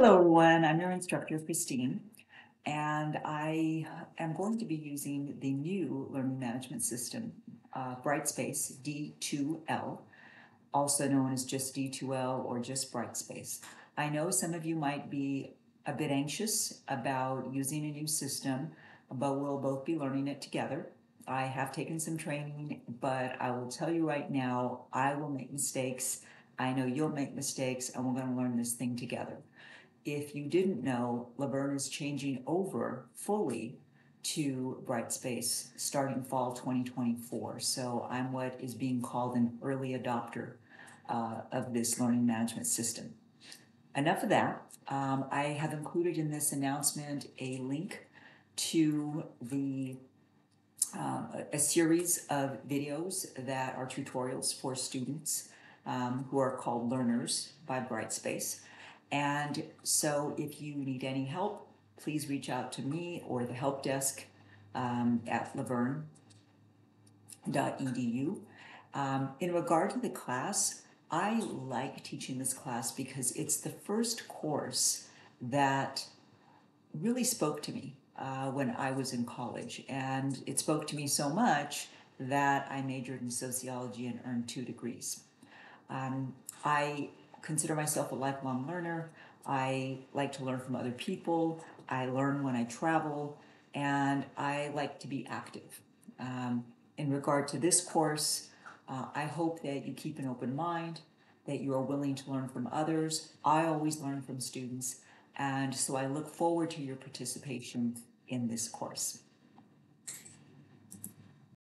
Hello, everyone. I'm your instructor, Christine, and I am going to be using the new learning management system, uh, Brightspace D2L, also known as just D2L or just Brightspace. I know some of you might be a bit anxious about using a new system, but we'll both be learning it together. I have taken some training, but I will tell you right now, I will make mistakes. I know you'll make mistakes, and we're going to learn this thing together. If you didn't know, La Verne is changing over fully to Brightspace starting fall 2024. So I'm what is being called an early adopter uh, of this learning management system. Enough of that. Um, I have included in this announcement a link to the um, a series of videos that are tutorials for students um, who are called Learners by Brightspace. And so if you need any help, please reach out to me or the help desk um, at laverne.edu. Um, in regard to the class, I like teaching this class because it's the first course that really spoke to me uh, when I was in college. And it spoke to me so much that I majored in sociology and earned two degrees. Um, I consider myself a lifelong learner. I like to learn from other people. I learn when I travel, and I like to be active. Um, in regard to this course, uh, I hope that you keep an open mind, that you are willing to learn from others. I always learn from students, and so I look forward to your participation in this course.